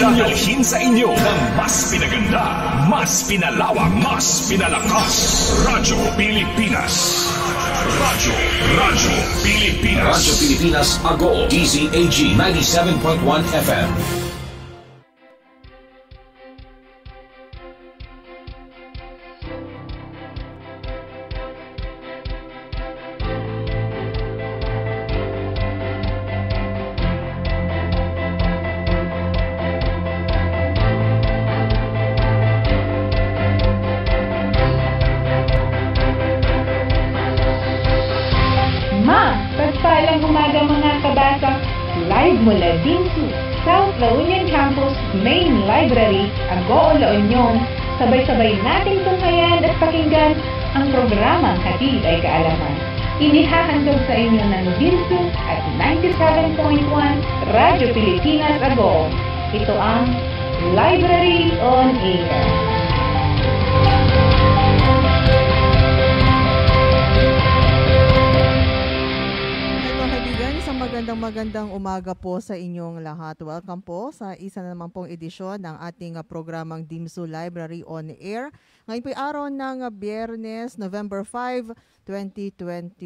Dadalhin sa inyo ng mas pinaganda, mas pinalawak, mas pinalakas. Radyo Pilipinas. Radyo, Radyo Pilipinas. Radyo Pilipinas Ago, DZAG 97.1 FM. Hatid ay Kaalaman. Inihahandog sa inyo ng Dinsu at 97.1 Radyo Pilipinas Agoo. Ito ang Library on Air. Magandang magandang umaga po sa inyong lahat. Welcome po sa isa na naman pong edisyon ng ating ah, programang Dimsu Library on Air. Ngayon po araw ng ah, Biyernes, November 5, 2021.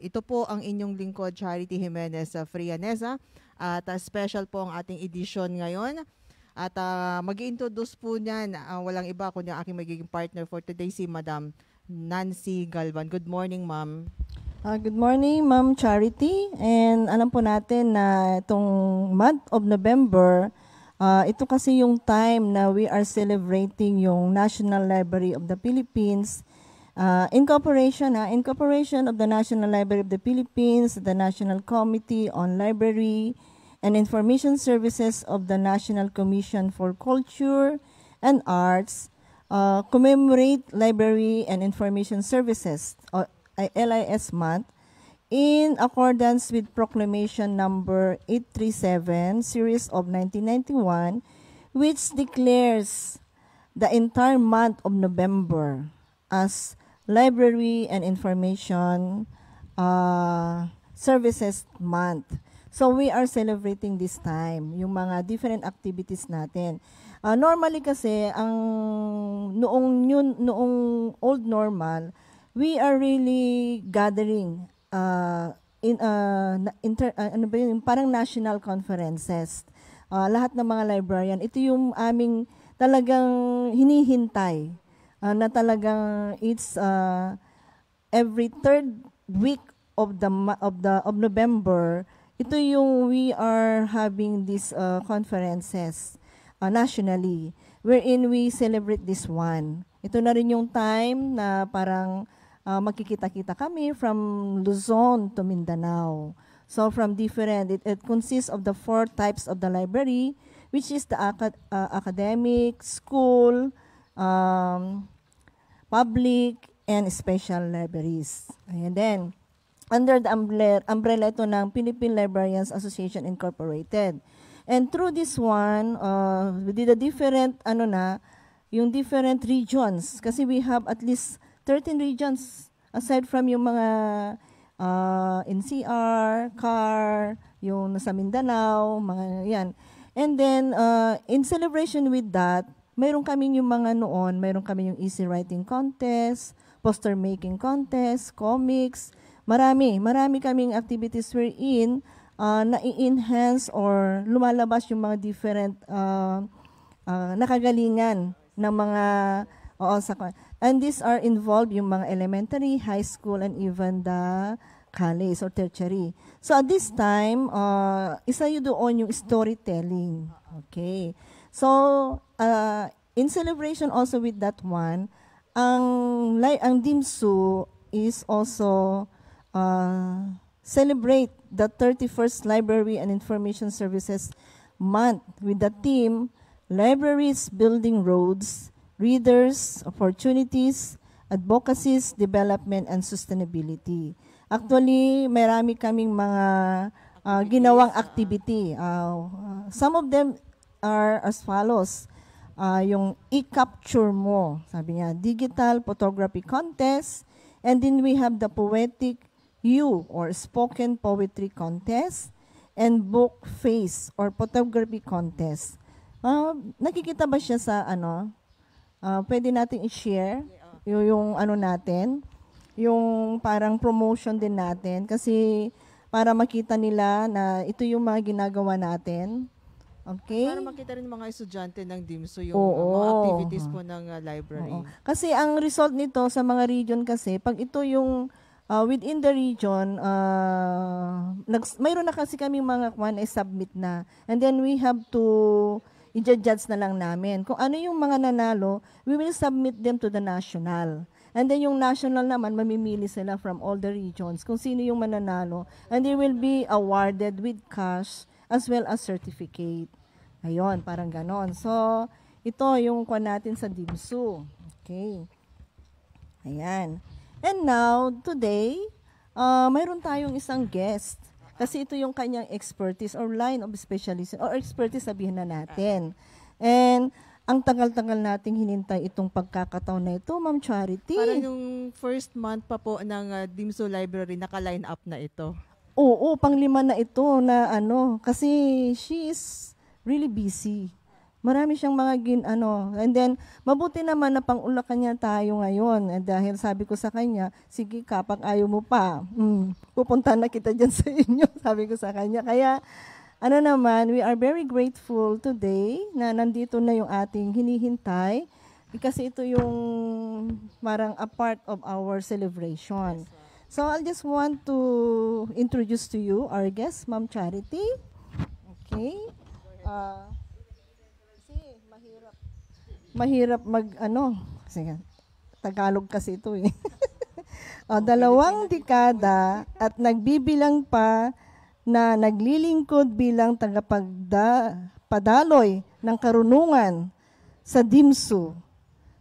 Ito po ang inyong lingkod, Charity Jimenez sa Frianesa. At ah, special po ang ating edisyon ngayon. At uh, mag-introduce po niyan, ah, walang iba kundi ang aking magiging partner for today, si Madam Nancy Galvan. Good morning, Ma'am. Ah, good morning, Ma'am Charity. And alam po natin na itong month of November, ah, ito kasi yung time na we are celebrating yung National Library of the Philippines ah, in cooperation, ah, in cooperation of the National Library of the Philippines, the National Committee on Library and Information Services of the National Commission for Culture and Arts uh, commemorate Library and Information Services, uh, LIS month, in accordance with Proclamation Number 837, Series of 1991, which declares the entire month of November as Library and Information uh, Services Month. So we are celebrating this time, yung mga different activities natin. Ah, normally kasi ang noong yun, noong old normal, we are really gathering uh, in uh, inter, uh, ano ba yun, parang national conferences. Ah, lahat ng mga librarian, ito yung aming talagang hinihintay ah, na talagang it's uh, every third week of the of the of November ito yung we are having these uh, conferences uh, nationally wherein we celebrate this one. Ito na rin yung time na parang uh, magkikita-kita kami from Luzon to Mindanao. So from different, it, it consists of the four types of the library, which is the acad- uh, academic, school, um, public, and special libraries. And then, under the umbrella, umbrella ito ng Philippine Librarians Association Incorporated. And through this one, uh, we did a different, ano na, yung different regions. Kasi we have at least 13 regions aside from yung mga uh, NCR, CAR, yung nasa Mindanao, mga yan. And then, uh, in celebration with that, mayroon kami yung mga noon, mayroon kami yung easy writing contest, poster making contest, comics, marami, marami kaming activities wherein uh, na-enhance or lumalabas yung mga different uh, uh, nakagalingan ng mga oo sa and these are involved yung mga elementary, high school and even the college or tertiary. So at this time, uh, isa yun doon yung storytelling. Okay. So uh, in celebration also with that one, ang ang DIMSU is also uh, celebrate the 31st Library and Information Services Month with the theme Libraries Building Roads, Readers, Opportunities, Advocacies, Development, and Sustainability. Actually, marami kaming mga uh, ginawang activity. Uh, uh, some of them are as follows. Uh, yung i-capture mo, sabi niya, digital photography contest, and then we have the poetic you or spoken poetry contest and book face or photography contest. Ah, nakikita ba siya sa ano? Ah, pwede nating i-share yung, yung ano natin, yung parang promotion din natin kasi para makita nila na ito yung mga ginagawa natin. Okay? Para makita rin mga estudyante ng DIMSO yung Oo. mga activities po ng uh, library. Oo. Kasi ang result nito sa mga region kasi, pag ito yung uh, within the region, uh, nags- mayroon na kasi kami mga kwan na submit na. And then we have to i-judge na lang namin. Kung ano yung mga nanalo, we will submit them to the national. And then yung national naman, mamimili sila from all the regions kung sino yung mananalo. And they will be awarded with cash as well as certificate. Ayun, parang ganon. So, ito yung kwan natin sa DIMSU. Okay. Ayan. And now, today, uh, mayroon tayong isang guest. Kasi ito yung kanyang expertise or line of specialism or expertise sabihin na natin. And ang tagal-tagal nating hinintay itong pagkakataon na ito, Ma'am Charity. Parang yung first month pa po ng uh, DIMSO Library, naka-line up na ito. Oo, panglima na ito na ano, kasi she is really busy. Marami siyang mga gin, ano, and then, mabuti naman na pang-ulakan niya tayo ngayon. And dahil sabi ko sa kanya, sige kapag ayaw mo pa, mm, pupunta na kita dyan sa inyo, sabi ko sa kanya. Kaya, ano naman, we are very grateful today na nandito na yung ating hinihintay kasi ito yung parang a part of our celebration. So I just want to introduce to you our guest, Ma'am Charity. Okay. Uh. Mahirap mag ano, sige. Tagalog kasi ito eh. o, dalawang dekada at nagbibilang pa na naglilingkod bilang tagapagdaloy ng karunungan sa DIMSU,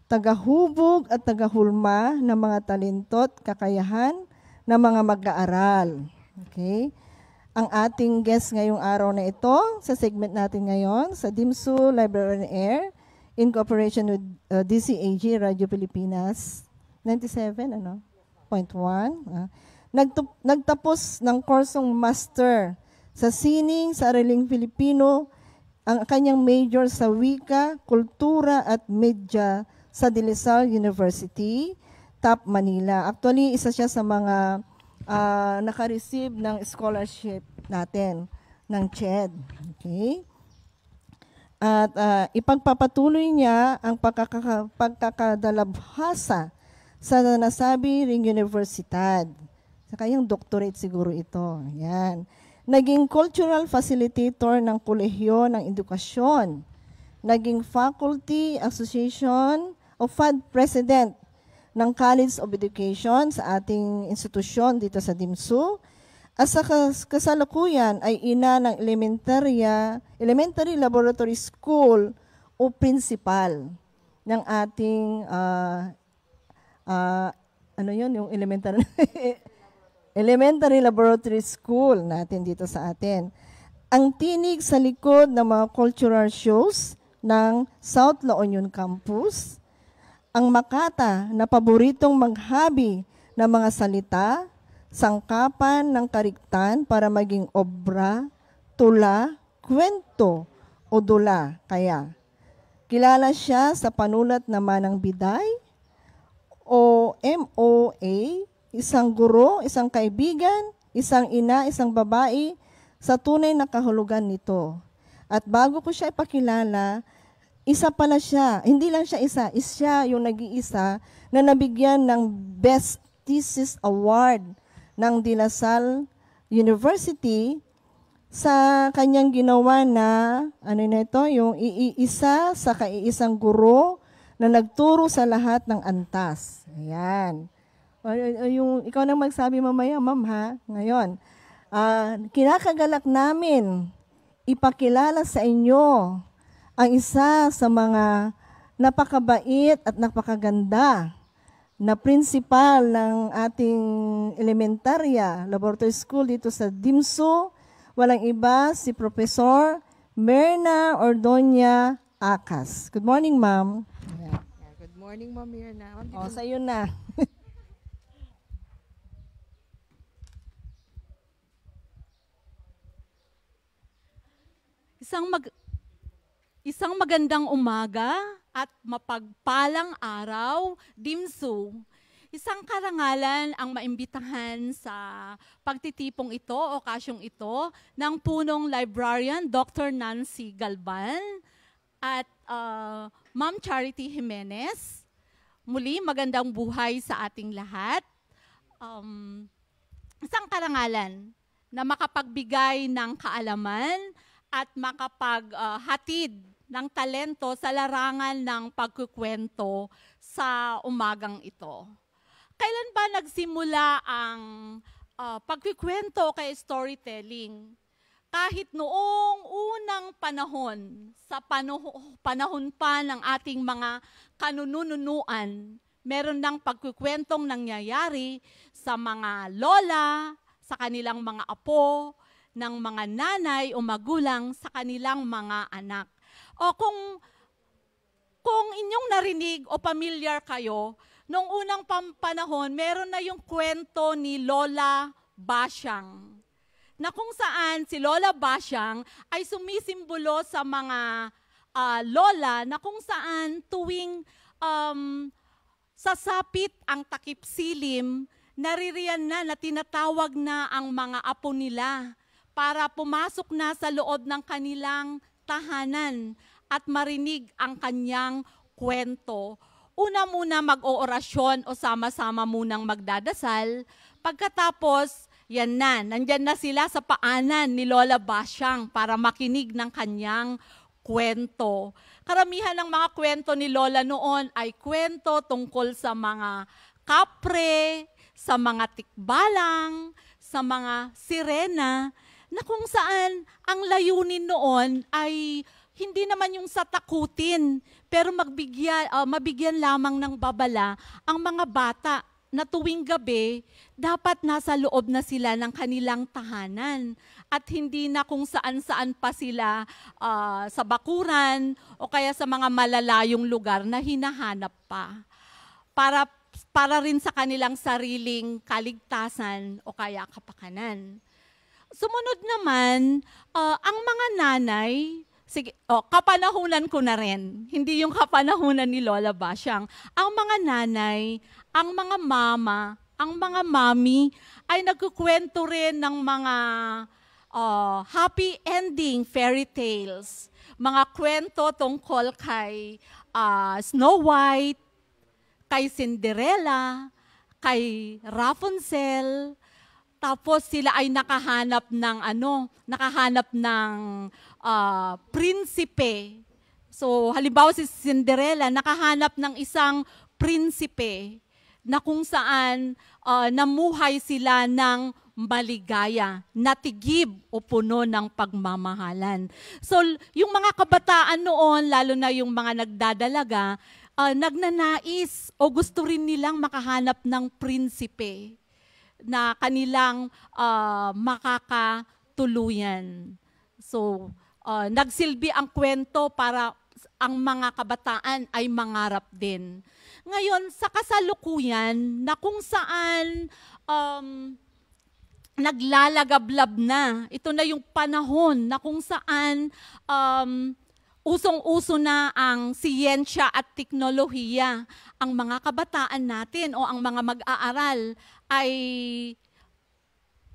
tagahubog at tagahulma ng mga talentot, kakayahan ng mga mag-aaral. Okay? Ang ating guest ngayong araw na ito, sa segment natin ngayon, sa DIMSU Library on Air, in cooperation with uh, DCAG, Radio Pilipinas, 97, ano? Point one. ah. Nagtup- nagtapos ng kursong master sa sining sa Ariling Filipino, ang kanyang major sa wika, kultura at media sa De La Salle University, Top Manila. Actually, isa siya sa mga ah, naka-receive ng scholarship natin ng CHED. Okay? At ah, ipagpapatuloy niya ang pagkaka- pagkakadalabhasa sa nasabi ring universidad. Sa kanyang doctorate siguro ito. Yan. Naging cultural facilitator ng kolehiyo ng edukasyon. Naging faculty association of FAD president ng College of Education sa ating institusyon dito sa DIMSU. At sa kas- kasalukuyan ay ina ng elementary, elementary laboratory school o principal ng ating ah, ah, ano yun, yung elementary elementary laboratory school natin dito sa atin. Ang tinig sa likod ng mga cultural shows ng South La Union Campus, ang Makata na paboritong maghabi ng mga salita, sangkapan ng kariktan para maging obra, tula, kwento o dula. Kaya, kilala siya sa panulat na Manang Biday o MOA, isang guro, isang kaibigan, isang ina, isang babae, sa tunay na kahulugan nito. At bago ko siya ipakilala, isa pala siya, hindi lang siya isa, is siya yung nag-iisa na nabigyan ng Best Thesis Award ng De La Salle University sa kanyang ginawa na, ano na ito, yung iisa sa kaiisang guro na nagturo sa lahat ng antas. Ayan. O, yung, ikaw na magsabi mamaya, ma'am ha, ngayon. Ah, kinakagalak namin ipakilala sa inyo ang isa sa mga napakabait at napakaganda na principal ng ating elementarya laboratory school dito sa DIMSU. Walang iba si Professor Merna Ordonia Akas. Good morning, ma'am. Yeah, Good morning, Ma'am Mirna. Ma'am, O, sa iyo na. Isang mag Isang magandang umaga at mapagpalang araw, Dimsu. Isang karangalan ang maimbitahan sa pagtitipong ito o kasyong ito ng punong librarian Dr. Nancy Galban at uh, Ma'am Charity Jimenez. Muli, magandang buhay sa ating lahat. Um, isang karangalan na makapagbigay ng kaalaman at makapaghatid uh, ng talento sa larangan ng pagkukwento sa umagang ito. Kailan ba nagsimula ang uh, pagkukwento kay storytelling? Kahit noong unang panahon, sa panahon, pa ng ating mga kanununuan, meron ng pagkukwentong nangyayari sa mga lola, sa kanilang mga apo, ng mga nanay o magulang sa kanilang mga anak. O kung kung inyong narinig o familiar kayo, nung unang panahon, meron na yung kwento ni Lola Basyang. Na kung saan si Lola Basyang ay sumisimbolo sa mga uh, lola na kung saan tuwing um, sasapit ang takip silim, naririyan na na tinatawag na ang mga apo nila para pumasok na sa loob ng kanilang tahanan at marinig ang kanyang kwento. Una muna mag-oorasyon o sama-sama munang magdadasal. Pagkatapos, yan na, nandyan na sila sa paanan ni Lola Basyang para makinig ng kanyang kwento. Karamihan ng mga kwento ni Lola noon ay kwento tungkol sa mga kapre, sa mga tikbalang, sa mga sirena, na kung saan ang layunin noon ay hindi naman yung sa takutin, pero magbigyan, uh, mabigyan lamang ng babala ang mga bata na tuwing gabi, dapat nasa loob na sila ng kanilang tahanan at hindi na kung saan-saan pa sila uh, sa bakuran o kaya sa mga malalayong lugar na hinahanap pa. Para, para rin sa kanilang sariling kaligtasan o kaya kapakanan. Sumunod naman, uh, ang mga nanay, sige, oh, kapanahunan ko na rin. Hindi yung kapanahunan ni Lola Basyang. Ang mga nanay, ang mga mama, ang mga mami ay nagkukwento rin ng mga uh, happy ending fairy tales. Mga kwento tungkol kay uh, Snow White, kay Cinderella, kay Rapunzel, tapos sila ay nakahanap ng ano, nakahanap ng uh, prinsipe. So halimbawa si Cinderella nakahanap ng isang prinsipe na kung saan uh, namuhay sila ng maligaya, natigib o puno ng pagmamahalan. So, yung mga kabataan noon, lalo na yung mga nagdadalaga, uh, nagnanais o gusto rin nilang makahanap ng prinsipe na kanilang uh, makakatuluyan. So, uh, nagsilbi ang kwento para ang mga kabataan ay mangarap din. Ngayon, sa kasalukuyan, na kung saan um, naglalagablab na, ito na yung panahon na kung saan um, usong-uso na ang siyensya at teknolohiya. Ang mga kabataan natin o ang mga mag-aaral ay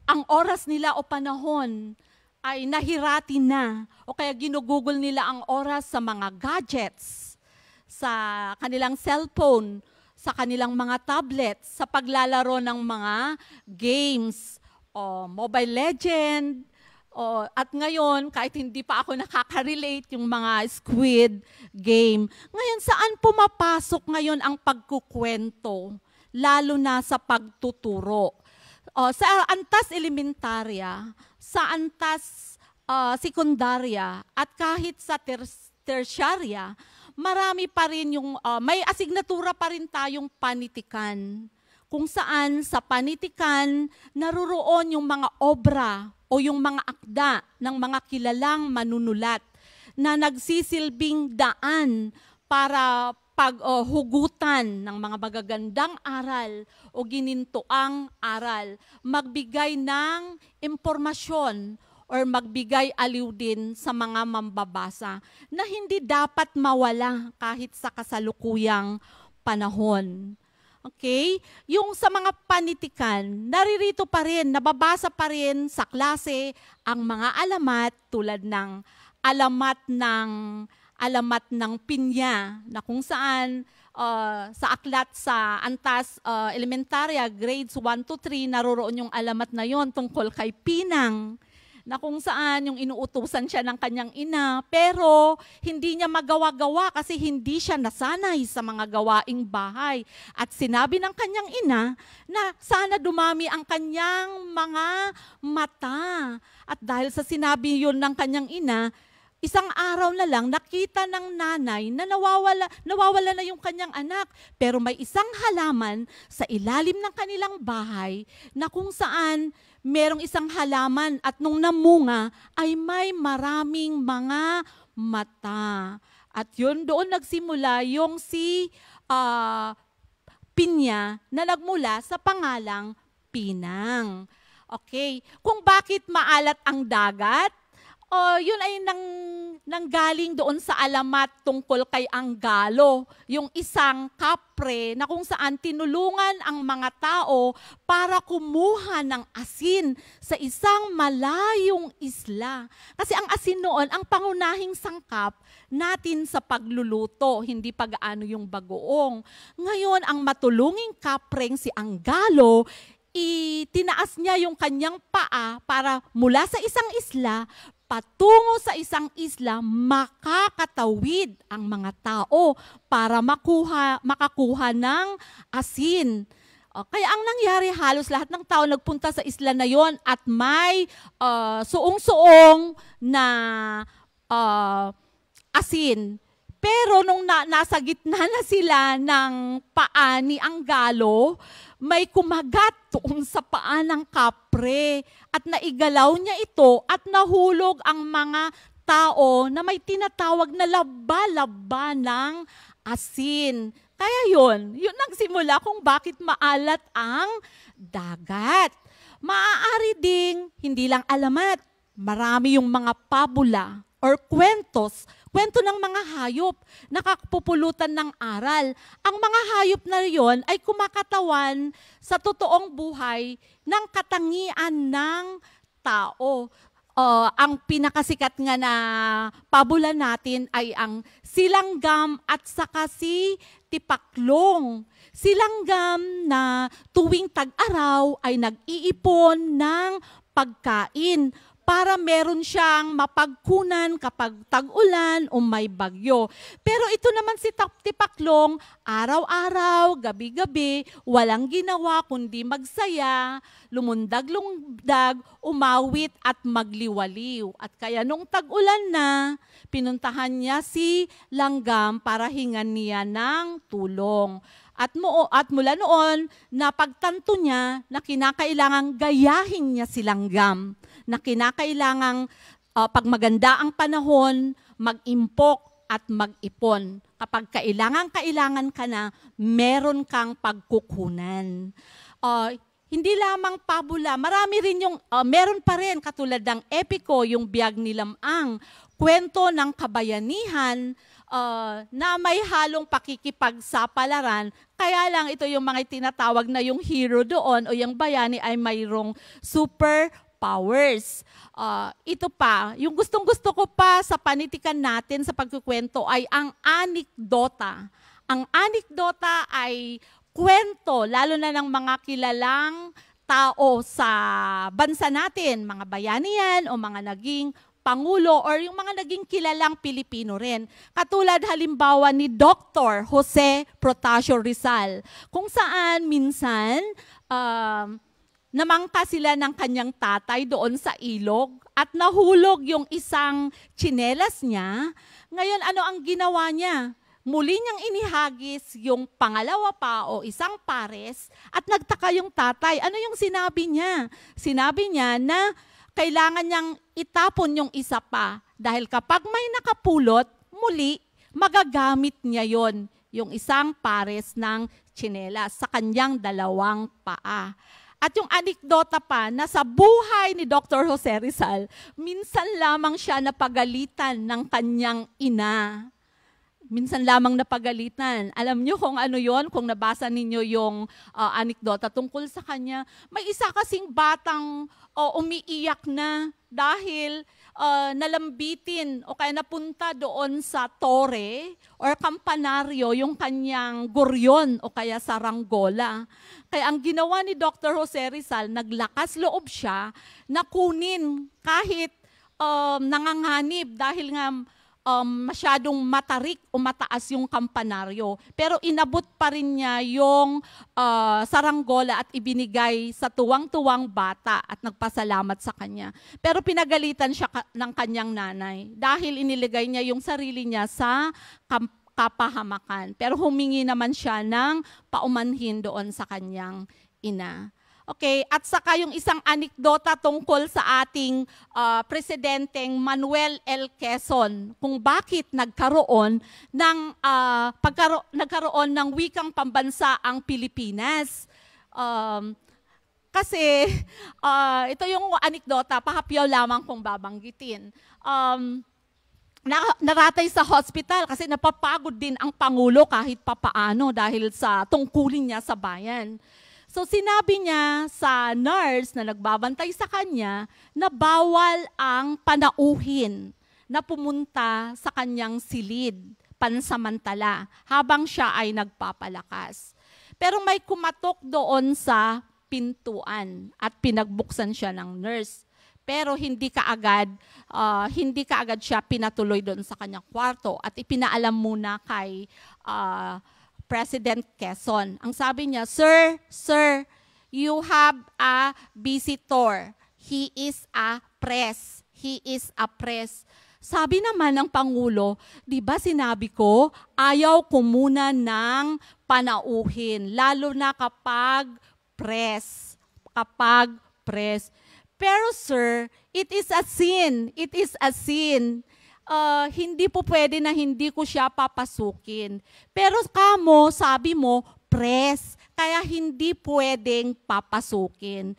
ang oras nila o panahon ay nahirati na o kaya ginugugol nila ang oras sa mga gadgets, sa kanilang cellphone, sa kanilang mga tablets, sa paglalaro ng mga games, o Mobile Legend, Oh, at ngayon, kahit hindi pa ako nakaka-relate yung mga squid game, ngayon saan pumapasok ngayon ang pagkukwento? Lalo na sa pagtuturo. Oh, sa antas elementarya, sa antas uh, sekundarya, at kahit sa ter- tersyarya, marami pa rin yung, uh, may asignatura pa rin tayong panitikan kung saan sa panitikan naruroon yung mga obra o yung mga akda ng mga kilalang manunulat na nagsisilbing daan para paghugutan uh, ng mga magagandang aral o ginintoang aral, magbigay ng impormasyon or magbigay aliw din sa mga mambabasa na hindi dapat mawala kahit sa kasalukuyang panahon. Okay? Yung sa mga panitikan, naririto pa rin, nababasa pa rin sa klase ang mga alamat tulad ng alamat ng alamat ng pinya na kung saan uh, sa aklat sa Antas uh, Elementarya grades 1 to 3 naroroon yung alamat na yon tungkol kay Pinang na kung saan yung inuutusan siya ng kanyang ina, pero hindi niya magawa-gawa kasi hindi siya nasanay sa mga gawaing bahay. At sinabi ng kanyang ina na sana dumami ang kanyang mga mata. At dahil sa sinabi yun ng kanyang ina, Isang araw na lang, nakita ng nanay na nawawala, nawawala na yung kanyang anak. Pero may isang halaman sa ilalim ng kanilang bahay na kung saan merong isang halaman at nung namunga ay may maraming mga mata. At yun, doon nagsimula yung si uh, Pinya na nagmula sa pangalang Pinang. Okay, kung bakit maalat ang dagat, uh, yun ay nang, nanggaling doon sa alamat tungkol kay Anggalo, yung isang kapre na kung saan tinulungan ang mga tao para kumuha ng asin sa isang malayong isla. Kasi ang asin noon, ang pangunahing sangkap natin sa pagluluto, hindi pag-ano yung bagoong. Ngayon, ang matulunging kapreng si Anggalo, itinaas niya yung kanyang paa para mula sa isang isla patungo sa isang isla, makakatawid ang mga tao para makuha, makakuha ng asin. Kaya ang nangyari, halos lahat ng tao nagpunta sa isla na yon at may uh, suong-suong na uh, asin. Pero nung na, nasa gitna na sila ng paa ni Anggalo, may kumagat doon sa paa ng kapre at naigalaw niya ito at nahulog ang mga tao na may tinatawag na laba-laba ng asin. Kaya yun, yun nagsimula kung bakit maalat ang dagat. Maaari ding hindi lang alamat, marami yung mga pabula or kwentos kwento ng mga hayop, nakapupulutan ng aral. Ang mga hayop na yon ay kumakatawan sa totoong buhay ng katangian ng tao. Uh, ang pinakasikat nga na pabula natin ay ang silanggam at saka si tipaklong. Silanggam na tuwing tag-araw ay nag-iipon ng pagkain para meron siyang mapagkunan kapag tag-ulan o may bagyo. Pero ito naman si Tipaklong, araw-araw, gabi-gabi, walang ginawa kundi magsaya, lumundag-lundag, umawit at magliwaliw. At kaya nung tag-ulan na, pinuntahan niya si Langgam para hingan niya ng tulong. At, mo, at mula noon, napagtanto niya na kinakailangang gayahin niya si Langgam na kinakailangang uh, pag maganda ang panahon, mag-impok at mag-ipon. Kapag kailangan-kailangan ka na, meron kang pagkukunan. Uh, hindi lamang pabula, marami rin yung, uh, meron pa rin katulad ng epiko, yung biyag ni Lamang, kwento ng kabayanihan uh, na may halong pakikipagsapalaran. Kaya lang ito yung mga tinatawag na yung hero doon o yung bayani ay mayroong super powers. Uh, ito pa, yung gustong-gusto ko pa sa panitikan natin sa pagkukwento ay ang anikdota. Ang anikdota ay kwento, lalo na ng mga kilalang tao sa bansa natin, mga bayani yan o mga naging Pangulo or yung mga naging kilalang Pilipino rin. Katulad halimbawa ni Dr. Jose Protasio Rizal, kung saan minsan uh, namangka sila ng kanyang tatay doon sa ilog at nahulog yung isang chinelas niya. Ngayon, ano ang ginawa niya? Muli niyang inihagis yung pangalawa pa o isang pares at nagtaka yung tatay. Ano yung sinabi niya? Sinabi niya na kailangan niyang itapon yung isa pa dahil kapag may nakapulot, muli magagamit niya yon yung isang pares ng chinelas sa kanyang dalawang paa. At yung anekdota pa na sa buhay ni Dr. Jose Rizal, minsan lamang siya napagalitan ng kanyang ina. Minsan lamang napagalitan. Alam niyo kung ano yon kung nabasa ninyo yung uh, anekdota tungkol sa kanya. May isa kasing batang uh, umiiyak na dahil uh, nalambitin o kaya napunta doon sa tore or kampanaryo yung kanyang guryon o kaya saranggola. Kaya ang ginawa ni Dr. Jose Rizal, naglakas loob siya na kunin kahit um, nanganganib dahil nga um, masyadong matarik o mataas yung kampanaryo. Pero inabot pa rin niya yung uh, saranggola at ibinigay sa tuwang-tuwang bata at nagpasalamat sa kanya. Pero pinagalitan siya ka- ng kanyang nanay dahil iniligay niya yung sarili niya sa kamp- kapahamakan. Pero humingi naman siya ng paumanhin doon sa kanyang ina. Okay, at saka yung isang anekdota tungkol sa ating uh, presidenteng Manuel L. Quezon kung bakit nagkaroon ng uh, pagkaro- nagkaroon ng wikang pambansa ang Pilipinas. Um, kasi uh, ito yung anekdota, pahapyaw lamang kung babanggitin. Um, na, naratay sa hospital kasi napapagod din ang Pangulo kahit papaano dahil sa tungkulin niya sa bayan. So sinabi niya sa nurse na nagbabantay sa kanya na bawal ang panauhin na pumunta sa kanyang silid pansamantala habang siya ay nagpapalakas. Pero may kumatok doon sa pintuan at pinagbuksan siya ng nurse. Pero hindi kaagad uh, hindi kaagad siya pinatuloy doon sa kanyang kwarto at ipinaalam muna kay uh, President Quezon. Ang sabi niya, Sir, Sir, you have a visitor. He is a press. He is a press. Sabi naman ng Pangulo, di ba sinabi ko, ayaw ko muna ng panauhin, lalo na kapag press. Kapag press. Pero sir, it is a sin. It is a sin uh, hindi po pwede na hindi ko siya papasukin. Pero kamo, sabi mo, press. Kaya hindi pwedeng papasukin.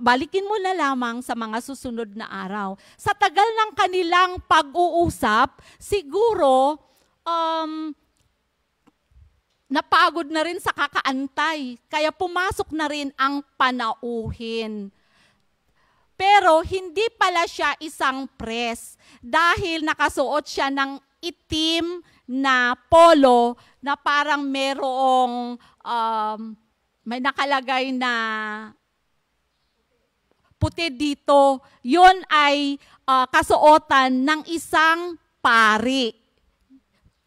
Balikin mo na lamang sa mga susunod na araw. Sa tagal ng kanilang pag-uusap, siguro um, napagod na rin sa kakaantay. Kaya pumasok na rin ang panauhin. Pero hindi pala siya isang press dahil nakasuot siya ng itim na polo na parang merong um, may nakalagay na puti dito. Yon ay uh, kasuotan ng isang pari.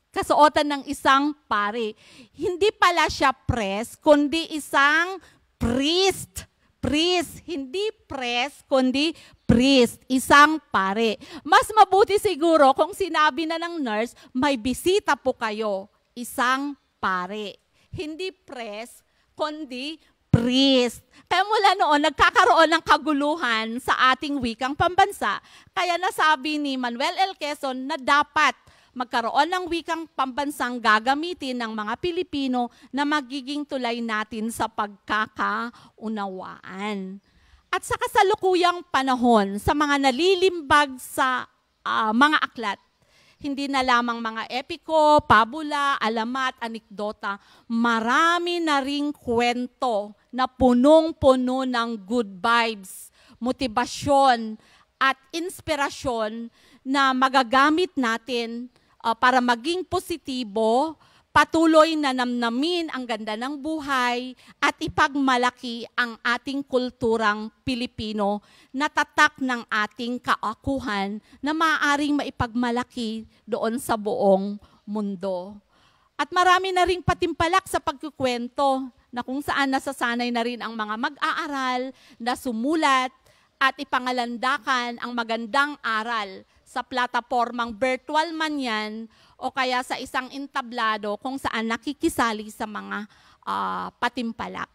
Kasuotan ng isang pari. Hindi pala siya press, kundi isang priest priest. Hindi press, kundi priest. Isang pare. Mas mabuti siguro kung sinabi na ng nurse, may bisita po kayo. Isang pare. Hindi press, kundi priest. Kaya mula noon, nagkakaroon ng kaguluhan sa ating wikang pambansa. Kaya nasabi ni Manuel L. Quezon na dapat magkaroon ng wikang pambansang gagamitin ng mga Pilipino na magiging tulay natin sa pagkakaunawaan. At sa kasalukuyang panahon, sa mga nalilimbag sa uh, mga aklat, hindi na lamang mga epiko, pabula, alamat, anikdota, marami na ring kwento na punong-puno ng good vibes, motibasyon, at inspirasyon na magagamit natin uh, para maging positibo, patuloy na namnamin ang ganda ng buhay at ipagmalaki ang ating kulturang Pilipino na tatak ng ating kaakuhan na maaaring maipagmalaki doon sa buong mundo. At marami na ring patimpalak sa pagkukwento na kung saan nasasanay na rin ang mga mag-aaral na sumulat at ipangalandakan ang magandang aral sa platapormang virtual man yan o kaya sa isang entablado kung saan nakikisali sa mga uh, patimpalak.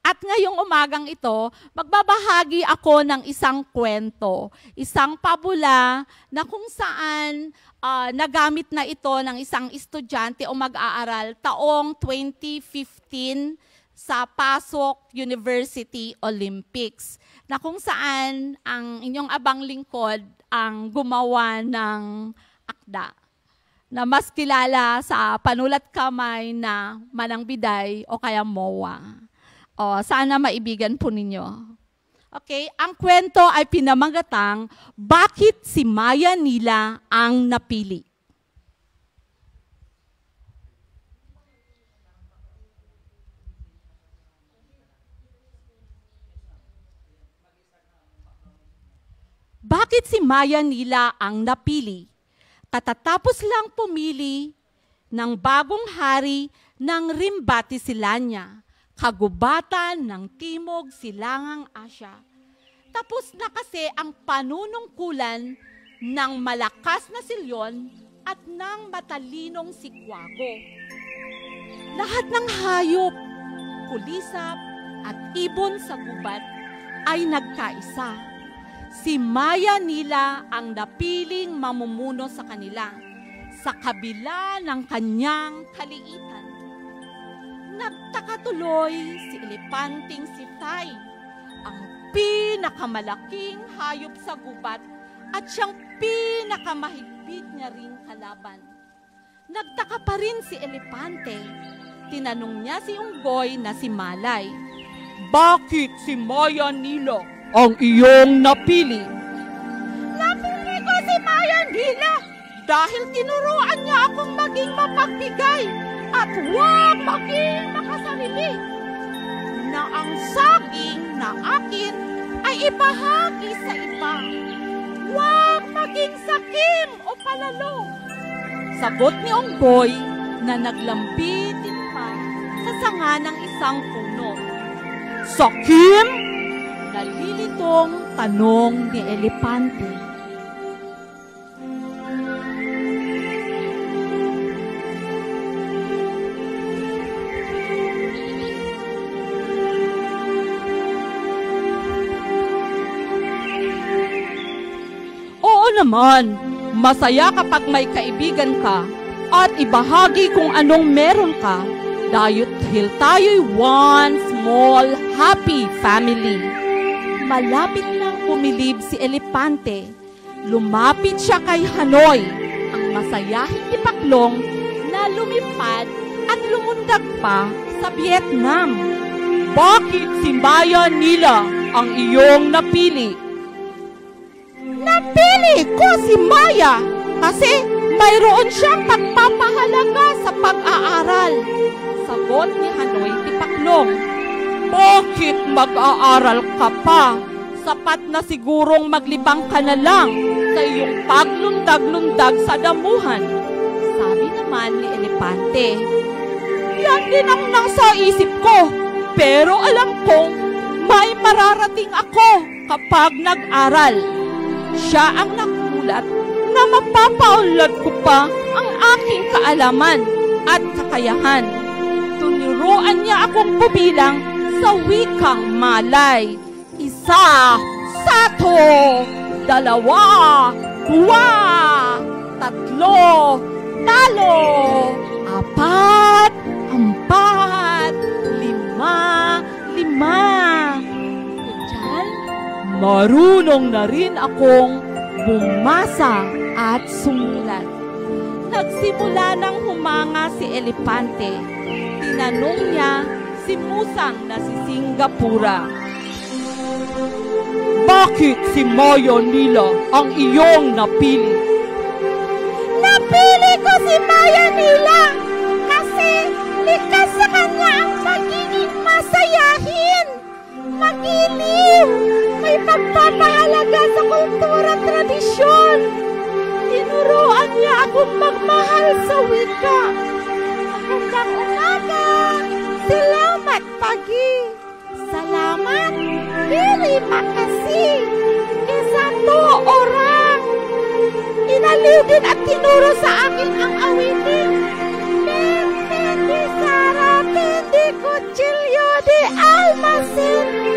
At ngayong umagang ito, magbabahagi ako ng isang kwento, isang pabula na kung saan uh, nagamit na ito ng isang estudyante o mag-aaral taong 2015 sa Pasok University Olympics na kung saan ang inyong abang lingkod ang gumawa ng akda na mas kilala sa panulat kamay na Manang Biday o kaya MOA. O, sana maibigan po ninyo. Okay, ang kwento ay pinamagatang bakit si Maya nila ang napili. Bakit si Maya nila ang napili? Katatapos lang pumili ng bagong hari ng Rimbati Silanya, kagubatan ng Timog Silangang Asya. Tapos na kasi ang panunungkulan ng malakas na silyon at ng matalinong si Kwago. Lahat ng hayop, kulisap at ibon sa gubat ay nagkaisa si Maya nila ang napiling mamumuno sa kanila sa kabila ng kanyang kaliitan. Nagtakatuloy si Elepanting si Tai, ang pinakamalaking hayop sa gubat at siyang pinakamahigpit niya ring kalaban. Nagtaka pa rin si Elepante. Tinanong niya si Unggoy na si Malay, Bakit si Maya nila ang iyong napili. Napili ko si Maya Nila dahil tinuruan niya akong maging mapagbigay at huwag maging makasarili. Na ang saging na akin ay ibahagi sa iba. Huwag maging sakim o palalo. Sagot ni Ongboy na naglambitin pa sa sanga ng isang puno. Sakim? Nalilitong tanong ni Elepante. Oo naman, masaya kapag may kaibigan ka at ibahagi kung anong meron ka dahil tayo'y one small happy family. Malapit nang pumilib si Elepante. Lumapit siya kay Hanoi, ang masayahing tipaklong na lumipad at lumundag pa sa Vietnam. Bakit si Maya nila ang iyong napili? Napili ko si Maya kasi mayroon siyang pagpapahalaga sa pag-aaral. Sagot ni Hanoi Tipaklong. Bakit mag-aaral ka pa? Sapat na sigurong maglibang ka na lang sa iyong paglundag-lundag sa damuhan. Sabi naman ni Elepante. Yan din ang nasa isip ko. Pero alam kong may mararating ako kapag nag-aral. Siya ang nakulat na mapapaunlad ko pa ang aking kaalaman at kakayahan. Tuniruan niya akong pubilang sa wikang malay. Isa, sato, dalawa, dua, tatlo, talo, apat, ampat, lima, lima. Diyan, marunong na rin akong bumasa at sumulat. Nagsimula ng humanga si Elepante. Tinanong niya Musang na si Singapura. Bakit si Maya nila ang iyong napili? Napili ko si Maya nila kasi likas sa kanya ang magiging masayahin, magiliw, may pagpapahalaga sa kultura at tradisyon. Tinuruan niya akong magmahal sa wika. Magandang Very makasih. Isa to orang. Inaliw din at tinuro sa akin ang awitin. Tindi Sara, tindi kutsilyo di almasin.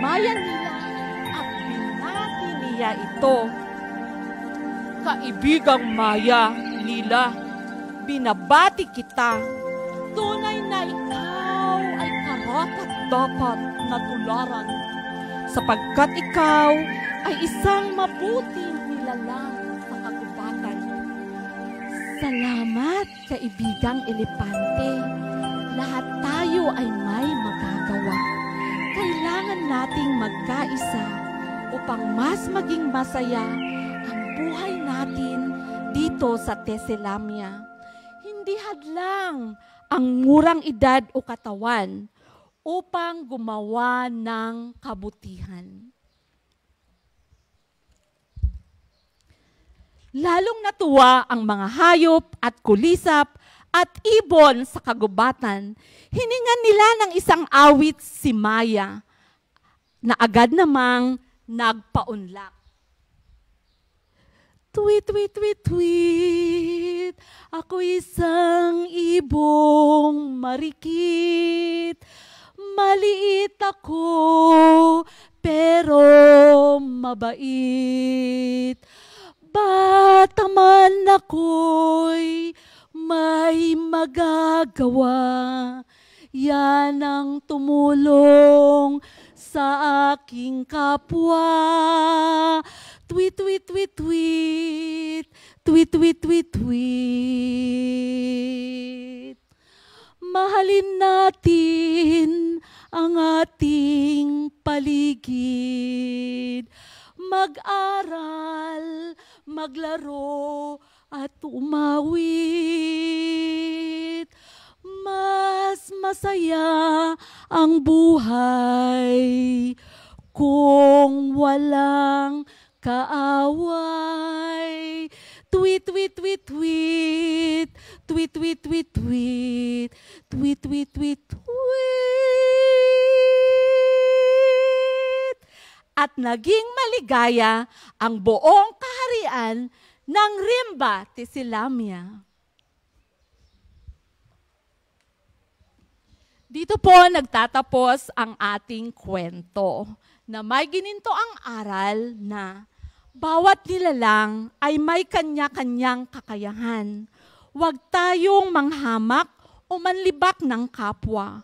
Maya nila at binati niya ito. Kaibigang Maya, Lila, binabati kita. Tunay na ikaw ay karapat dapat na tularan sapagkat ikaw ay isang mabuting nilalang sa kagubatan. Salamat, kaibigang elepante. Lahat tayo ay may magagawa. Kailangan nating magkaisa upang mas maging masaya ang buhay natin dito sa Teselamia. Hindi hadlang ang murang edad o katawan upang gumawa ng kabutihan. Lalong natuwa ang mga hayop at kulisap at ibon sa kagubatan. Hiningan nila ng isang awit si Maya na agad namang nagpaunlak. Tweet, tweet, tweet, tweet. Ako isang ibong marikit. Maliit ako, pero mabait. Bataman ako'y may magagawa. Yan ang tumulong sa aking kapwa. Tweet, tweet, tweet, tweet. Tweet, tweet, tweet, tweet. Mahalin natin ang ating paligid. Mag-aral, maglaro, at umawit. Mas masaya ang buhay kung walang kaaway. Tweet, tweet, tweet, tweet. Tweet, tweet, tweet, tweet. Tweet, tweet, tweet, tweet. At naging maligaya ang buong kaharian ng Rimba Tisilamia. Dito po nagtatapos ang ating kwento na may gininto ang aral na bawat nilalang ay may kanya-kanyang kakayahan. Huwag tayong manghamak o manlibak ng kapwa.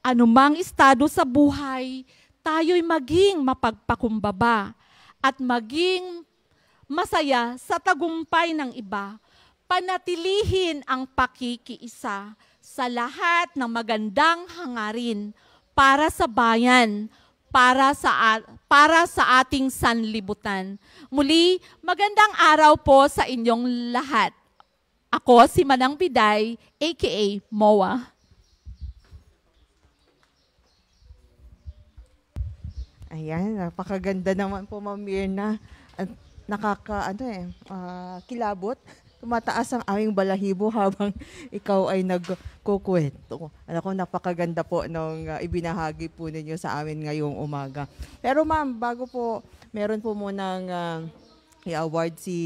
Anumang estado sa buhay, tayo'y maging mapagpakumbaba at maging masaya sa tagumpay ng iba. Panatilihin ang pakikiisa sa lahat ng magandang hangarin para sa bayan, para sa para sa ating sanlibutan. Muli, magandang araw po sa inyong lahat. Ako si Manang Piday, aka MOA. Ayan, napakaganda naman po, Ma'am Mirna. Nakaka, ano eh, ah, kilabot. Tumataas ang aming balahibo habang ikaw ay nagkukwento. Alam ko, napakaganda po nung ah, ibinahagi po ninyo sa amin ngayong umaga. Pero ma'am, bago po, meron po munang ah, i-award si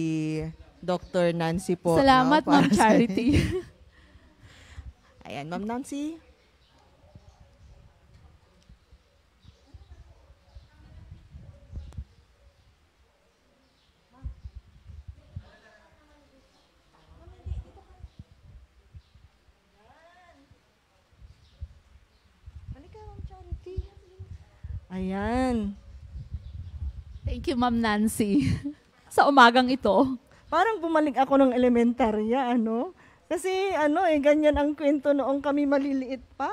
Dr. Nancy po. Salamat, no, Ma'am Charity. Ayan, Ma'am Nancy. Ayan. Thank you, Ma'am Nancy. sa umagang ito. Parang bumalik ako ng elementarya, ano? Kasi ano eh, ganyan ang kwento noong kami maliliit pa.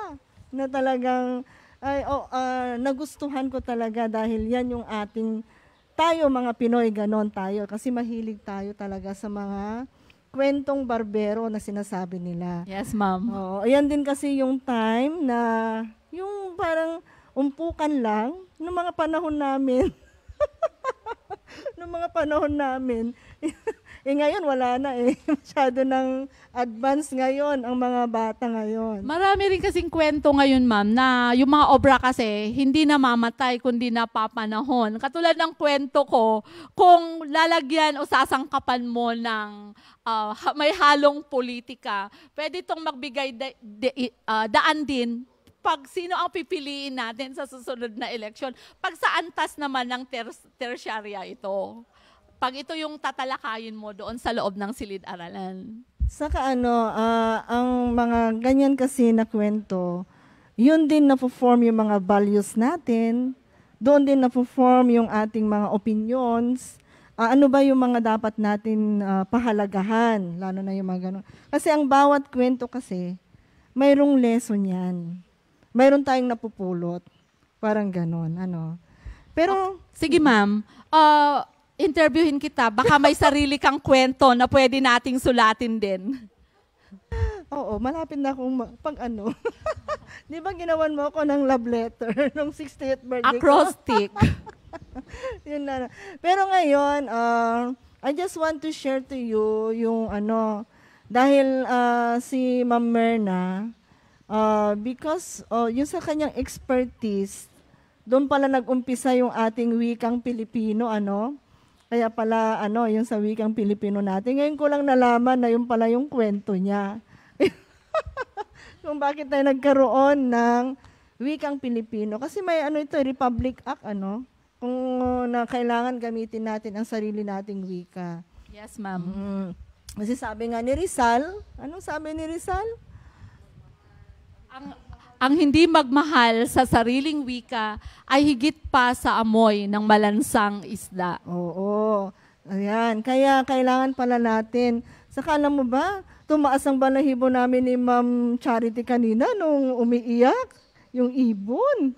Na talagang, ay, oh, ah, nagustuhan ko talaga dahil yan yung ating, tayo mga Pinoy, ganon tayo. Kasi mahilig tayo talaga sa mga kwentong barbero na sinasabi nila. Yes, Ma'am. Oo, ayan din kasi yung time na yung parang umpukan lang ng mga panahon namin. ng mga panahon namin. eh ngayon wala na eh. Masyado ng advance ngayon ang mga bata ngayon. Marami rin kasing kwento ngayon, ma'am, na yung mga obra kasi hindi namamatay kundi napapanahon. Katulad ng kwento ko, kung lalagyan o sasangkapan mo ng ha- may halong politika, pwede itong magbigay da- de- ah, daan din pag sino ang pipiliin natin sa susunod na eleksyon. Pag sa antas naman ng ter- tertiarya ito. Pag ito yung tatalakayin mo doon sa loob ng silid-aralan. Saka ano, ah, ang mga ganyan kasi na kwento, yun din na form yung mga values natin, doon din na form yung ating mga opinions, Ah, ano ba yung mga dapat natin ah, pahalagahan, lalo na yung mga ganun. Kasi ang bawat kwento kasi, mayroong lesson yan. Mayroon tayong napupulot. Parang ganon, ano. Pero, Sige ma'am, uh, interviewin kita. Baka may sarili kang kwento na pwede nating sulatin din. oo, malapit na akong pag ano. Di ba ginawan mo ako ng love letter nung 60th birthday ko? Acrostic. Yun na. Pero ngayon, uh, I just want to share to you yung ano, dahil uh, si Ma'am Merna, uh, because uh, yung sa kanyang expertise, doon pala nag-umpisa yung ating wikang Pilipino, ano? Kaya pala, ano, yung sa wikang Pilipino natin. Ngayon ko lang nalaman na yung pala yung kwento niya. kung bakit tayo nagkaroon ng wikang Pilipino. Kasi may ano ito, Republic Act, ano? Kung uh, na kailangan gamitin natin ang sarili nating wika. Yes ma'am. Mm. Kasi sabi nga ni Rizal, anong sabi ni Rizal? Ang, ang hindi magmahal sa sariling wika ay higit pa sa amoy ng malansang isda. Oo. Ayan. Kaya kailangan pala natin. Saka alam mo ba, tumaas ang balahibo namin ni Ma'am Charity kanina nung umiiyak. Yung ibon.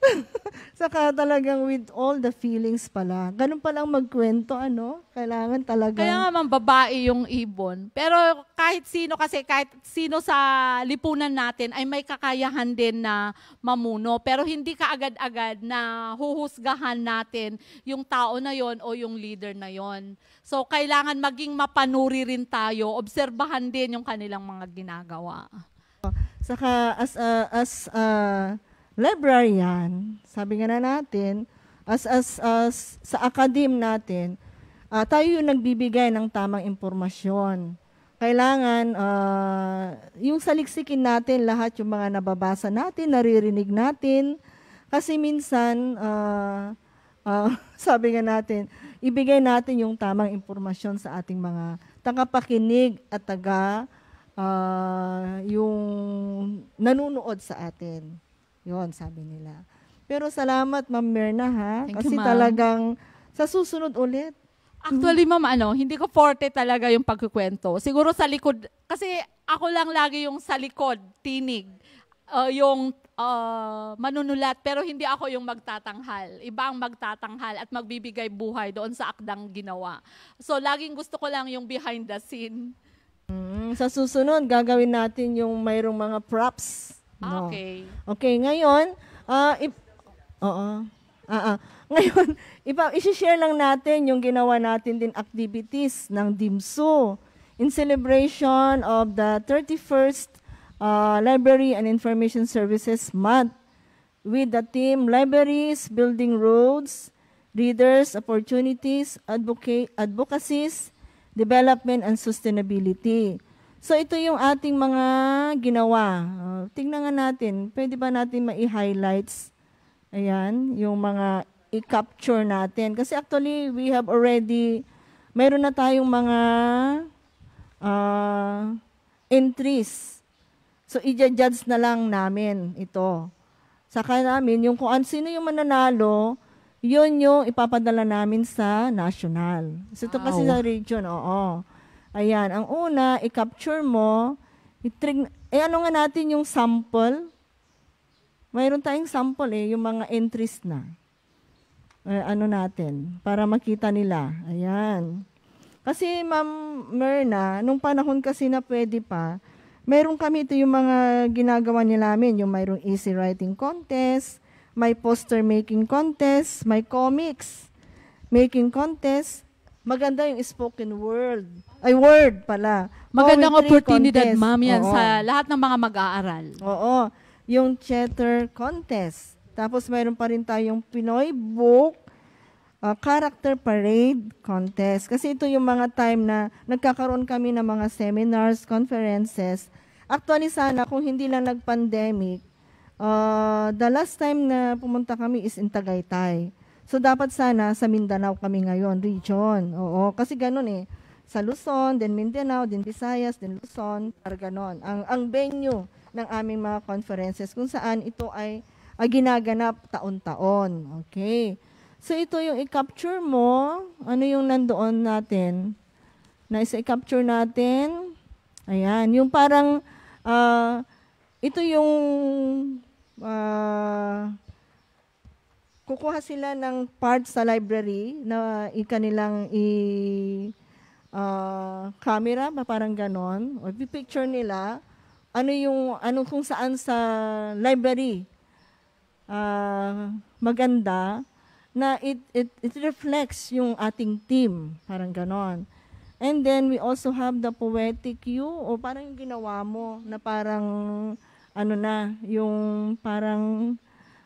Saka talagang with all the feelings pala. Ganun palang magkwento, ano? Kailangan talaga. Kaya nga babae yung ibon. Pero kahit sino kasi, kahit sino sa lipunan natin ay may kakayahan din na mamuno. Pero hindi ka agad-agad na huhusgahan natin yung tao na yon o yung leader na yon. So kailangan maging mapanuri rin tayo, obserbahan din yung kanilang mga ginagawa. Saka as a, as a librarian, sabi nga na natin, as, as, as sa academe natin, uh, tayo yung nagbibigay ng tamang impormasyon. Kailangan, uh, yung saliksikin natin lahat yung mga nababasa natin, naririnig natin, kasi minsan, uh, uh, sabi nga natin, ibigay natin yung tamang impormasyon sa ating mga tagapakinig at taga uh, yung nanunood sa atin. Yon sabi nila. Pero salamat, Ma'am Merna, ha? Thank Kasi you, ma'am. talagang sa susunod ulit. Actually, ma'am, ano, hindi ko forte talaga yung pagkukwento. Siguro sa likod, kasi ako lang lagi yung sa likod, tinig. Uh, yung uh, manunulat, pero hindi ako yung magtatanghal. Iba ang magtatanghal at magbibigay buhay doon sa akdang ginawa. So, laging gusto ko lang yung behind the scene. Mm, sa susunod, gagawin natin yung mayroong mga props. Ah, No. Okay. Okay, ngayon, ah, ip- Oo. Ah, ah. Ngayon, ipa i-share lang natin yung ginawa natin din activities ng DIMSU in celebration of the 31st uh, Library and Information Services Month with the theme Libraries, Building Roads, Readers, Opportunities, Advocate, Advocacies, Development, and Sustainability. So ito yung ating mga ginawa. Uh, tingnan nga natin, pwede ba natin ma-highlights? Ayan, yung mga i-capture natin. Kasi actually, we have already, mayroon na tayong mga uh, entries. So, i-judge na lang namin ito. Saka namin, yung kung sino yung mananalo, yun yung ipapadala namin sa national. So, ito kasi Wow. sa region, oo. Ayan, ang una, i-capture mo, i-trig, eh ano nga natin yung sample? Mayroon tayong sample eh, yung mga entries na. Eh, ano natin, para makita nila. Ayan. Kasi Ma'am Merna, nung panahon kasi na pwede pa, meron kami ito yung mga ginagawa nila namin, yung mayroong easy writing contest, may poster making contest, may comics making contest, maganda yung spoken word. Ay, word pala. Magandang Poetry opportunity, contest. ma'am, yan Oo. sa lahat ng mga mag-aaral. Oo. Yung Cheddar Contest. Tapos mayroon pa rin tayong Pinoy Book uh, Character Parade Contest. Kasi ito yung mga time na nagkakaroon kami ng mga seminars, conferences. Actually sana kung hindi lang nag-pandemic, Uh, the last time na pumunta kami is in Tagaytay. So dapat sana sa Mindanao kami ngayon, region. Oo, kasi ganun eh. Sa Luzon, then Mindanao, then Visayas, then Luzon, para ganon. Ang, ang venue ng aming mga conferences kung saan ito ay, ay ginaganap taon-taon. Okay. So ito yung i-capture mo. Ano yung nandoon natin? Na isa i-capture natin. Ayan. Yung parang, uh, ito yung uh, kukuha sila ng part sa library na ikanilang i uh, camera, parang ganon, or picture nila, ano yung, ano kung saan sa library uh, maganda, na it, it, it reflects yung ating team, parang ganon. And then we also have the poetic you, o parang yung ginawa mo, na parang ano na, yung parang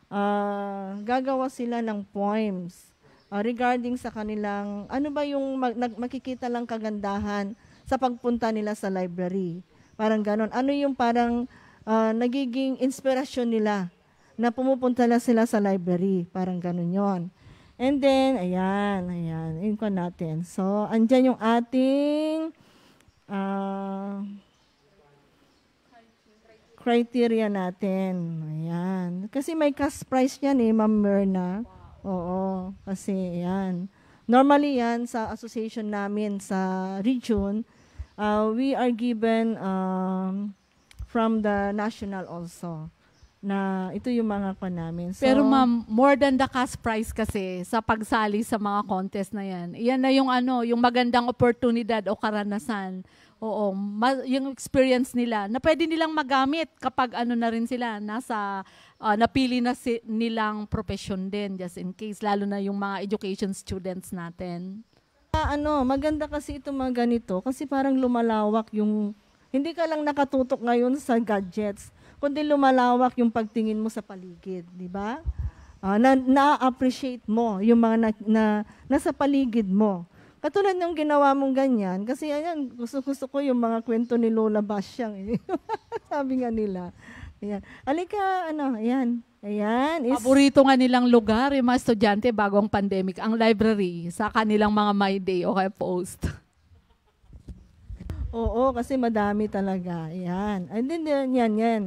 uh, gagawa sila ng poems uh, regarding sa kanilang, ano ba yung mag, nag, makikita lang kagandahan sa pagpunta nila sa library. Parang ganon. Ano yung parang uh, nagiging inspirasyon nila na pumupunta na sila sa library. Parang ganon yon. And then, ayan, ayan, yun ko natin. So, andyan yung ating uh, criteria natin. Ayan. Kasi may cash price yan eh, Ma'am Myrna. Oo, kasi yan. Normally yan sa association namin sa region, uh, we are given um, from the national also na ito yung mga pa namin. So, Pero ma'am, more than the cash prize kasi sa pagsali sa mga contest na yan. Iyan na yung ano, yung magandang oportunidad o karanasan Oo, ma- yung experience nila na pwede nilang magamit kapag ano na rin sila nasa uh, napili na si- nilang profession din just in case lalo na yung mga education students natin. Uh, ano, maganda kasi itong mga ganito kasi parang lumalawak yung hindi ka lang nakatutok ngayon sa gadgets, kundi lumalawak yung pagtingin mo sa paligid, di ba? Uh, na na-appreciate mo yung mga na, na nasa paligid mo. Katulad ng ginawa mong ganyan, kasi ayan, gusto-gusto ko yung mga kwento ni Lola Basyang. Eh. Sabi nga nila. Ayan. Alika, ano, ayan. Ayan. Is, Paborito nga nilang lugar, yung mga estudyante bago ang pandemic, ang library sa kanilang mga My Day o kaya post. Oo, kasi madami talaga. Ayan. And then, yan, yan.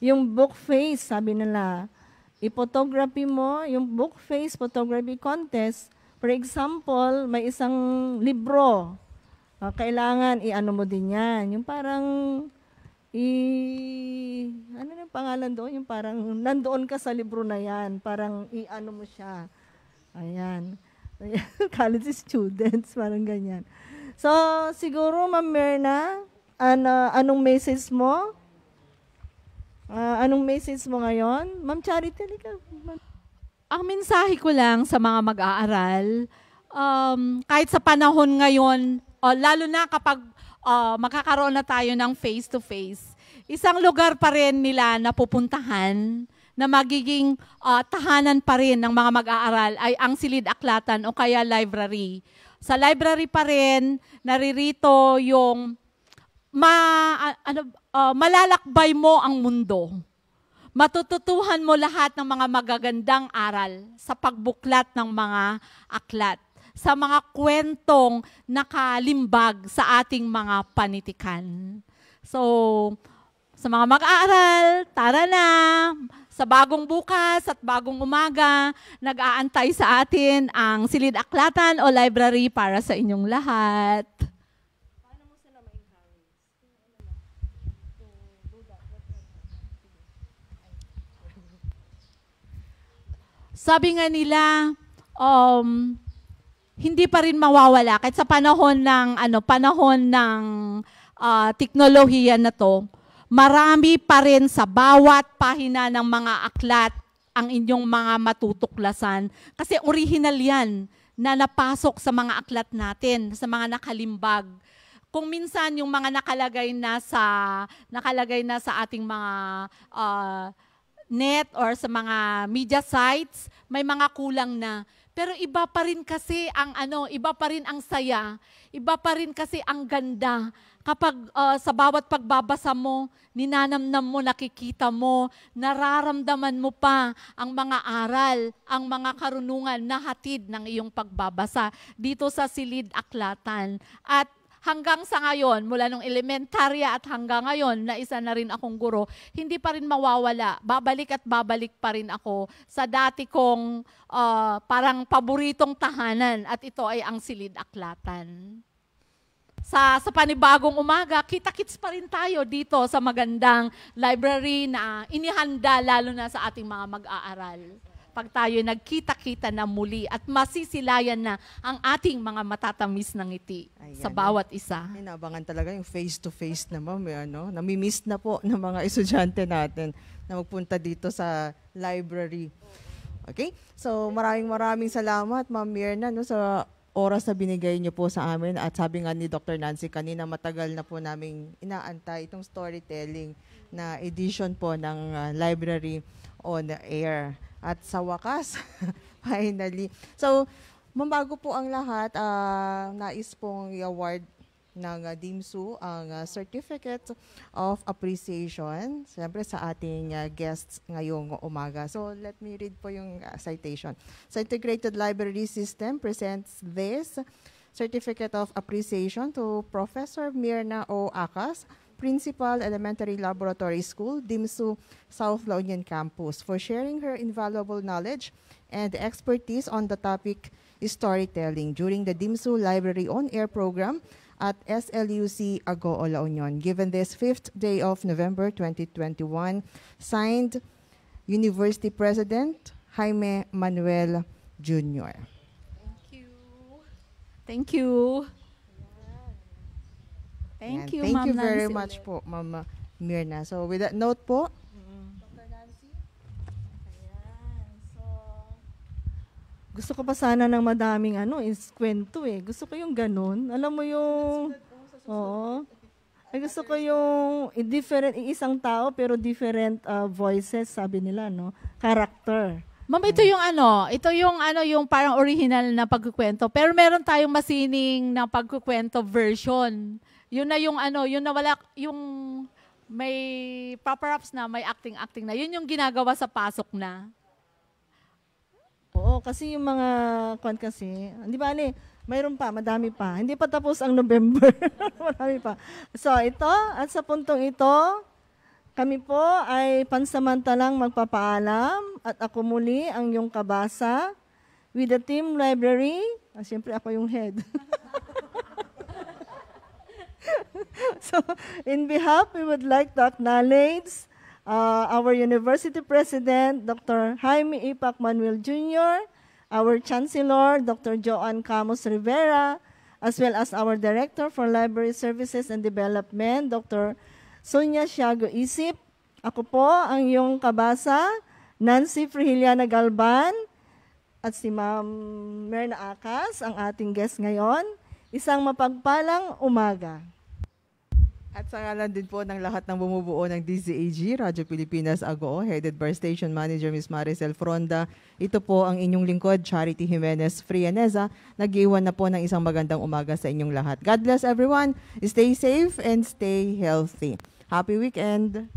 Yung book face, sabi nila, i-photography mo, yung book face photography contest, For example, may isang libro. Uh, kailangan i-ano mo din yan. Yung parang i ano yung pangalan doon? Yung parang nandoon ka sa libro na yan. Parang i-ano mo siya. Ayan. College students, parang ganyan. So, siguro, Ma'am Merna, ano, anong message mo? Uh, anong message mo ngayon? Ma'am Charity, halika. Ang mensahe ko lang sa mga mag-aaral, um, kahit sa panahon ngayon, uh, lalo na kapag uh, makakaroon na tayo ng face-to-face, isang lugar pa rin nila na pupuntahan na magiging uh, tahanan pa rin ng mga mag-aaral ay ang silid-aklatan o kaya library. Sa library pa rin, naririto yung ma, ano, uh, malalakbay mo ang mundo matututuhan mo lahat ng mga magagandang aral sa pagbuklat ng mga aklat, sa mga kwentong nakalimbag sa ating mga panitikan. So, sa mga mag-aaral, tara na! Sa bagong bukas at bagong umaga, nag-aantay sa atin ang Silid Aklatan o Library para sa inyong lahat. Sabi nga nila, um, hindi pa rin mawawala kahit sa panahon ng ano panahon ng uh, teknolohiya na to marami pa rin sa bawat pahina ng mga aklat ang inyong mga matutuklasan. Kasi original yan na napasok sa mga aklat natin sa mga nakalimbag. Kung minsan yung mga nakalagay na sa nakalagay na sa ating mga uh, net or sa mga media sites, may mga kulang na. Pero iba pa rin kasi ang ano, iba pa rin ang saya, iba pa rin kasi ang ganda kapag ah, sa bawat pagbabasa mo, ninanamnam mo, nakikita mo, nararamdaman mo pa ang mga aral, ang mga karunungan na hatid ng iyong pagbabasa dito sa Silid Aklatan. At hanggang sa ngayon, mula nung elementarya at hanggang ngayon, na isa na rin akong guro, hindi pa rin mawawala. Babalik at babalik pa rin ako sa dati kong ah, parang paboritong tahanan at ito ay ang Silid Aklatan sa sa panibagong umaga, kita-kits pa rin tayo dito sa magandang library na inihanda lalo na sa ating mga mag-aaral. Pag tayo nagkita-kita na muli at masisilayan na ang ating mga matatamis ng ngiti sa Ayan. bawat isa. Inabangan talaga yung face-to-face na ma'am. eh, Ano? Namimiss na po ng mga estudyante natin na magpunta dito sa library. Okay? So maraming maraming salamat Ma'am Mirna no, sa oras na binigay niyo po sa amin. At sabi nga ni Dr. Nancy kanina, matagal na po namin inaantay itong storytelling na edition po ng uh, library on the air. At sa wakas, finally. So, Mambago po ang lahat, ah, nais pong i-award ng ah, DIMSU ang ah, Certificate of Appreciation, siyempre sa ating ah, guests ngayong umaga. So let me read po yung ah, citation. Sa Integrated Library System presents this Certificate of Appreciation to Professor Mirna O. Akas, Principal Elementary Laboratory School, DIMSU South La Union Campus, for sharing her invaluable knowledge and expertise on the topic storytelling during the DIMSU Library On Air program at SLUC Agoo La Union. Given this fifth day of November 2021, signed University President Jaime Manuel Jr. Thank you. Thank you. Thank Yan. you, Thank Ma'am you very Nancy much ulit. po, Ma'am Mirna. So with that note po, Gusto ko pa sana ng madaming ano, is kwento eh. Gusto ko yung ganun. Alam mo yung... Oo. Ay, gusto ko yung different, isang tao pero different uh, voices, sabi nila, no? Character. Ma'am, ito yung ano, ito yung ano, yung parang original na pagkukwento. Pero meron tayong masining na pagkukwento version. Yun na yung ano, yun na wala, yung may proper-ups na, may acting-acting na. Yun yung ginagawa sa pasok na. Oo, kasi yung mga kwan kasi, hindi ba ali, mayroon pa, madami pa. Hindi pa tapos ang November. madami pa. So, ito, at sa puntong ito, kami po ay pansamantalang magpapaalam at ako muli ang yung kabasa with the team library. Ah, Siyempre, ako yung head. so, in behalf, we would like to acknowledge uh, our University President, Dr. Jaime Ipac Manuel Jr., our Chancellor, Dr. Joan Camus Rivera, as well as our Director for Library Services and Development, Dr. Sonia Siago Isip. Ako po ang iyong kabasa, Nancy Frihiliana Galban, at si Ma'am Merna Akas, ang ating guest ngayon. Isang mapagpalang umaga. At sa ngalan din po ng lahat ng bumubuo ng DZAG, Radyo Pilipinas Agoo, headed by Station Manager Ms. Maricel Fronda. Ito po ang inyong lingkod, Charity Jimenez Frianeza. Nag-iwan na po ng isang magandang umaga sa inyong lahat. God bless everyone. Stay safe and stay healthy. Happy weekend!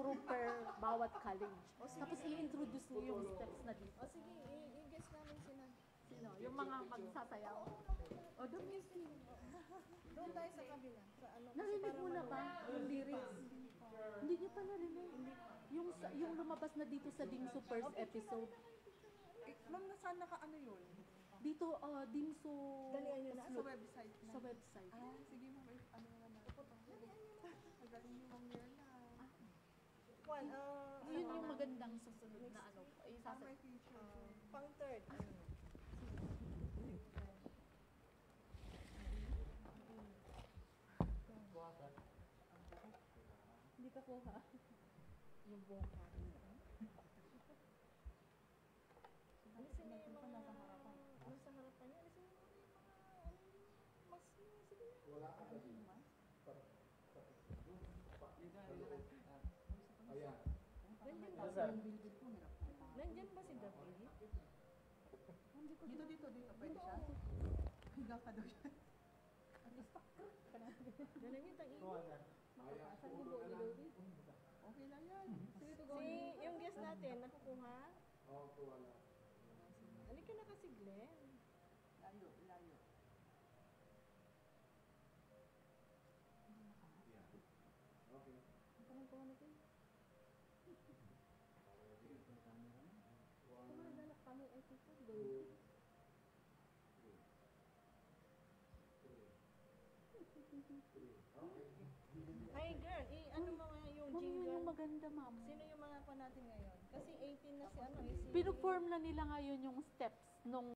Ituro per bawat college. Tapos i-introduce niyo yung steps na dito. O sige, i-guess namin sila. Sino? Yung mga magsasayaw. O doon yung sino. Doon tayo sa kabila. Narinig mo na ba yung lyrics? Hindi niyo pa narinig. Yung, sa- yung lumabas na dito sa Dingso first episode. Ma'am, nasaan naka ano yun? Dito, uh, Dimso. Dalian nyo na. Slope. website Sa website. Ah, sige mo, ano naman natin. Magaling yung Ma'am Mirna. Juan, ah, Yun yung magandang susunod na ano. Ay, Ah, sasa- may feature. pang third. Ano? Hindi ka po ha. Yung buhok natin. Alisin niyo yung mga... Nasa harapan. Nasa harapan niya. Alisin niyo yung mga... ano, Mas... Sige na. Wala ka ba din? Nandiyan ba si Nandiyan ba si David? Dito, dito, dito. Pwede siya? Higa ka daw siya. Ang. Okay lang yan. Sige, to Si, yung guest natin, nakukuha? Oo, kuha na. Halika na kasi, Glenn. Layo, layo. Parang kuha natin. Kumadala kami ay tito. Ay, girl, eh, ano mga yung Ma'am, yun yung maganda, ma'am. Sino yung mga pa natin ngayon? Kasi 18 na si ano eh, si... Pinuform na nila ngayon yung steps nung